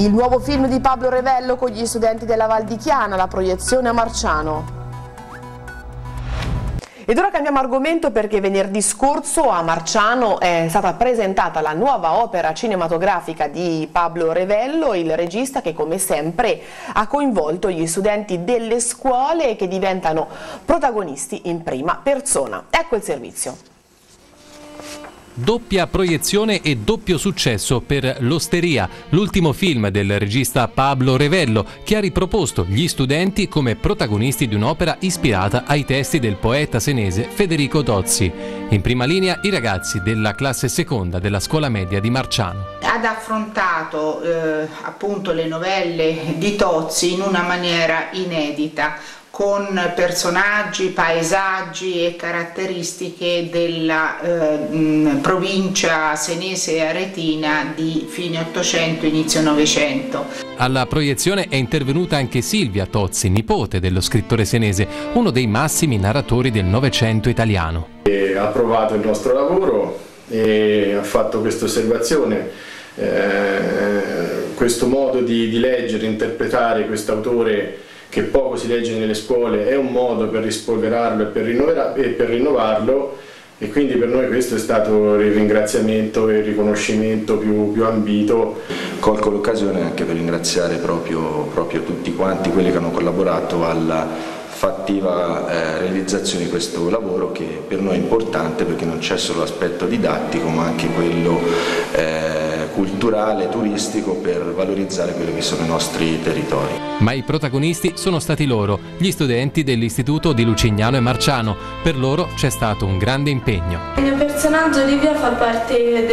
Il nuovo film di Pablo Revello con gli studenti della Val di Chiana, la proiezione a Marciano. Ed ora cambiamo argomento perché venerdì scorso a Marciano è stata presentata la nuova opera cinematografica di Pablo Revello, il regista che come sempre ha coinvolto gli studenti delle scuole che diventano protagonisti in prima persona. Ecco il servizio. Doppia proiezione e doppio successo per L'Osteria, l'ultimo film del regista Pablo Revello, che ha riproposto gli studenti come protagonisti di un'opera ispirata ai testi del poeta senese Federico Tozzi. In prima linea i ragazzi della classe seconda della scuola media di Marciano. Ha affrontato eh, appunto le novelle di Tozzi in una maniera inedita con personaggi, paesaggi e caratteristiche della eh, provincia senese e aretina di fine Ottocento, inizio Novecento. Alla proiezione è intervenuta anche Silvia Tozzi, nipote dello scrittore senese, uno dei massimi narratori del Novecento italiano. E ha approvato il nostro lavoro e ha fatto questa osservazione. Eh, questo modo di, di leggere, interpretare questo autore che poco si legge nelle scuole è un modo per rispolverarlo e per, e per rinnovarlo e quindi per noi questo è stato il ringraziamento e il riconoscimento più, più ambito. Colgo l'occasione anche per ringraziare proprio, proprio tutti quanti quelli che hanno collaborato alla fattiva eh, realizzazione di questo lavoro che per noi è importante perché non c'è solo l'aspetto didattico ma anche quello eh, culturale, turistico per valorizzare quelli che sono i nostri territori. Ma i protagonisti sono stati loro, gli studenti dell'istituto di Lucignano e Marciano. Per loro c'è stato un grande impegno. Il mio personaggio Olivia fa parte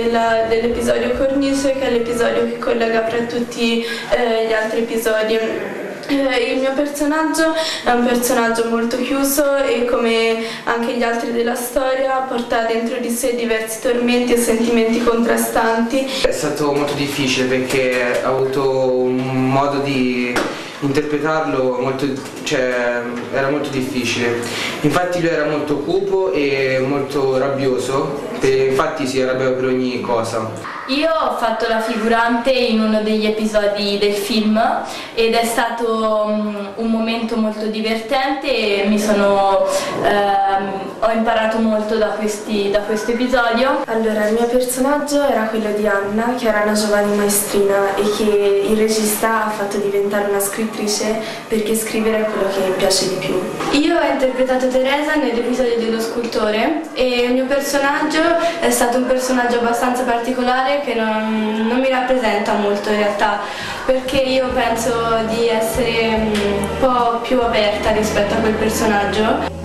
dell'episodio Cornice che è l'episodio che collega fra tutti eh, gli altri episodi eh, il mio personaggio è un personaggio molto chiuso e come anche gli altri della storia porta dentro di sé diversi tormenti e sentimenti contrastanti. È stato molto difficile perché ho avuto un modo di interpretarlo molto, cioè, era molto difficile. Infatti lui era molto cupo e molto rabbioso, infatti si arrabbiava per ogni cosa. Io ho fatto la figurante in uno degli episodi del film ed è stato um, un momento molto divertente e mi sono, ehm, ho imparato molto da, questi, da, questo episodio. Allora, il mio personaggio era quello di Anna, che era una giovane maestrina e che il regista ha fatto diventare una scrittrice perché scrivere è quello che piace di più. Io ho interpretato Teresa nell'episodio dello scultore e il mio personaggio è stato un personaggio abbastanza particolare che non, non mi rappresenta molto in realtà perché io penso di essere un po' più aperta rispetto a quel personaggio.